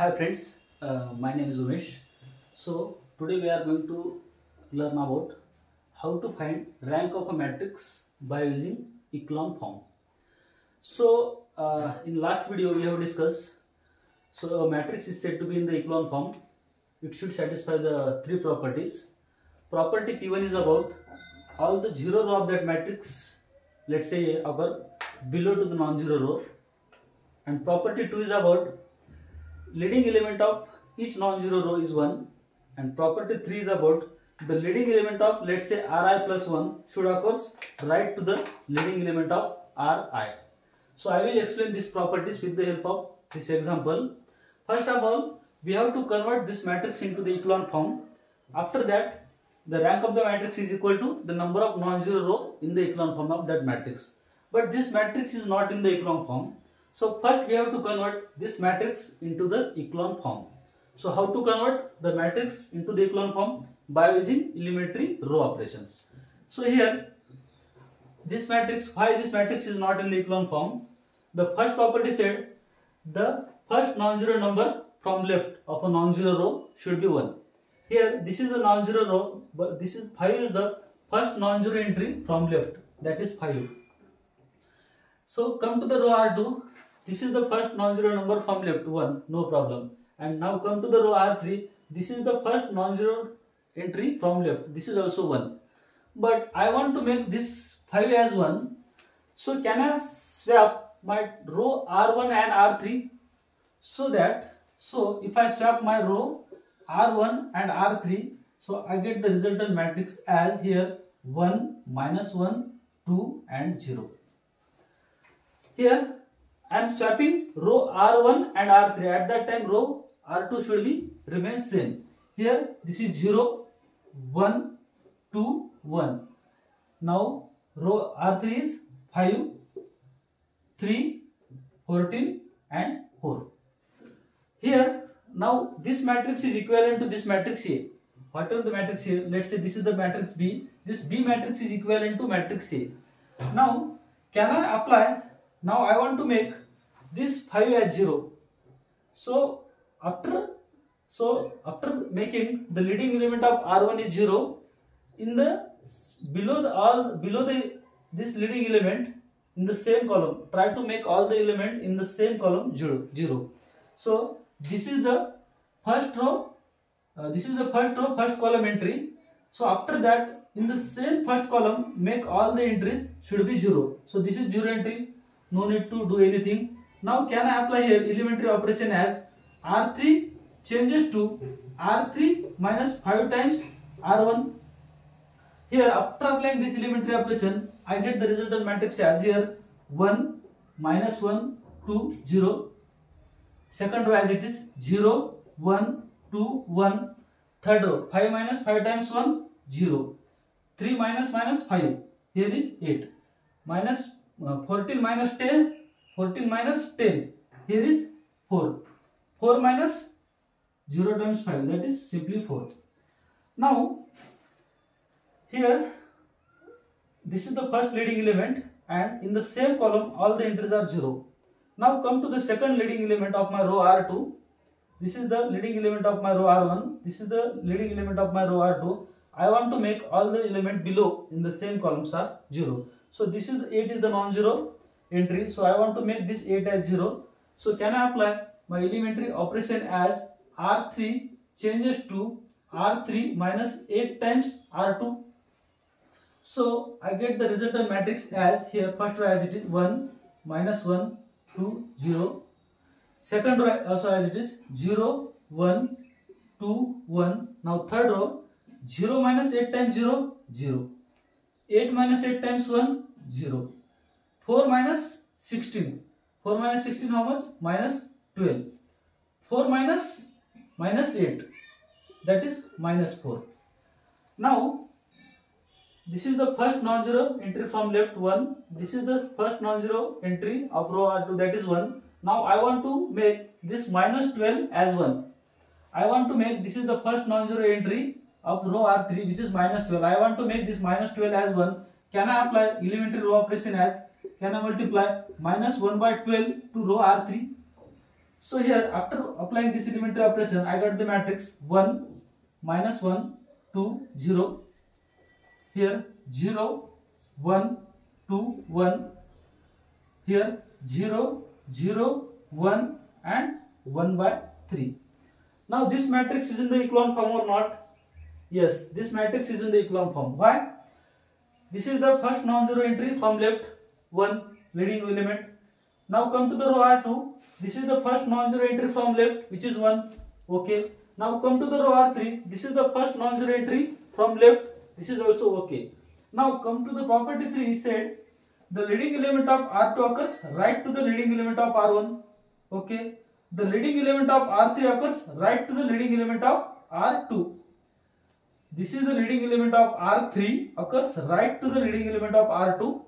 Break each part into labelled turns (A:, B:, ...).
A: Hi friends, uh, my name is Umesh. So today we are going to learn about how to find rank of a matrix by using echelon form. So uh, in last video we have discussed so a matrix is said to be in the echelon form. It should satisfy the three properties. Property P1 is about all the zero row of that matrix let's say occur below to the non-zero row and property 2 is about leading element of each non-zero row is 1 and property 3 is about the leading element of let's say ri plus 1 should occurs right to the leading element of ri. So I will explain these properties with the help of this example. First of all we have to convert this matrix into the echelon form. After that the rank of the matrix is equal to the number of non-zero row in the echelon form of that matrix. But this matrix is not in the echelon form. So first we have to convert this matrix into the echelon form. So how to convert the matrix into the echelon form? By using elementary row operations. So here this matrix, why this matrix is not in the echelon form? The first property said the first non-zero number from left of a non-zero row should be 1. Here this is a non-zero row but this is 5 is the first non-zero entry from left that is 5. So come to the row R2 this is the first non-zero number from left 1 no problem. And now come to the row R3 this is the first non-zero entry from left. This is also 1 but I want to make this 5 as 1 so can I swap my row R1 and R3 so that so if I swap my row R1 and R3 so I get the resultant matrix as here 1 minus 1 2 and 0 here I am swapping row R1 and R3 at that time row R2 should be remain same. Here this is 0 1 2 1 now row R3 is 5 3 14 and 4 here now this matrix is equivalent to this matrix A. Whatever the matrix here let's say this is the matrix B. This B matrix is equivalent to matrix A. Now can I apply now I want to make this 5 as 0 so after so after making the leading element of R1 is 0 in the below the all below the this leading element in the same column try to make all the element in the same column 0 0 so this is the first row uh, this is the first row first column entry. So after that in the same first column make all the entries should be 0 so this is 0 entry no need to do anything. Now can I apply here elementary operation as R3 changes to R3 minus 5 times R1 here after applying this elementary operation I get the resultant matrix as here. 1 minus 1 2 0 second row as it is 0 1 2 1 third row 5 minus 5 times 1 0 3 minus minus 5 here is 8 minus uh, 14 minus 10 14 minus 10 here is 4 4 minus 0 times 5 that is simply 4 now here this is the first leading element and in the same column all the entries are 0 now come to the second leading element of my row R2. This is the leading element of my row R1. This is the leading element of my row R2. I want to make all the element below in the same columns are 0. So this is 8 is the non-zero entry. So I want to make this 8 as 0. So can I apply my elementary operation as R3 changes to R3 minus 8 times R2. So I get the resultant matrix as here first row as it is 1 minus 1 2 0 second row uh, also as it is 0 1 2 1 now third row 0 minus 8 times 0 0 8 minus 8 times 1 0 4 minus 16 4 minus 16 how much? Minus 12 4 minus minus 8 that is minus 4 now this is the first non-zero entry from left 1 this is the first non-zero entry of row r2 that is 1 now i want to make this minus 12 as 1 i want to make this is the first non-zero entry of row r3 which is minus 12 i want to make this minus 12 as 1 can i apply elementary row operation as? Can i multiply minus 1 by 12 to row r3 So here after applying this elementary operation I got the matrix 1 minus 1 2 0 here 0 1 2 1 here 0 0 1 and 1 by 3 now this matrix is in the echelon form or not yes this matrix is in the echelon form why this is the first non-zero entry from left 1 leading element now come to the row r2 this is the first non-zero entry from left which is 1. Okay. Now come to the row R3. This is the first non-zero entry from left. This is also okay. Now come to the property 3 he said the leading element of R2 occurs right to the leading element of R1. Okay. The leading element of R3 occurs right to the leading element of R2. This is the leading element of R3 occurs right to the leading element of R2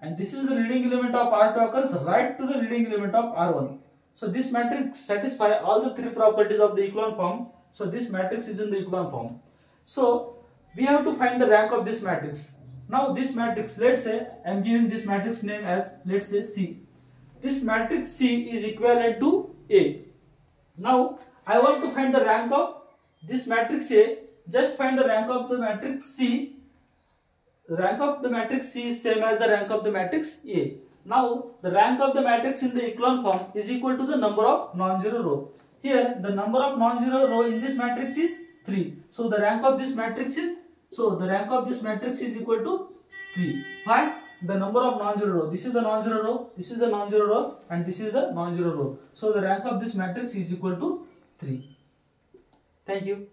A: and this is the leading element of R2 occurs right to the leading element of R1. So this matrix satisfy all the three properties of the echelon form. So this matrix is in the echelon form. So we have to find the rank of this matrix. Now this matrix, let's say I am giving this matrix name as let's say C. This matrix C is equivalent to A. Now I want to find the rank of this matrix A. Just find the rank of the matrix C rank of the matrix C is same as the rank of the matrix A. Now, the rank of the matrix in the echelon form is equal to the number of non-zero row. Here, the number of non-zero row in this matrix is 3. So, the rank of this matrix is, so the rank of this matrix is equal to 3. Why? The number of non-zero row. This is the non-zero row, this is the non-zero row and this is the non-zero row. So, the rank of this matrix is equal to 3. Thank you.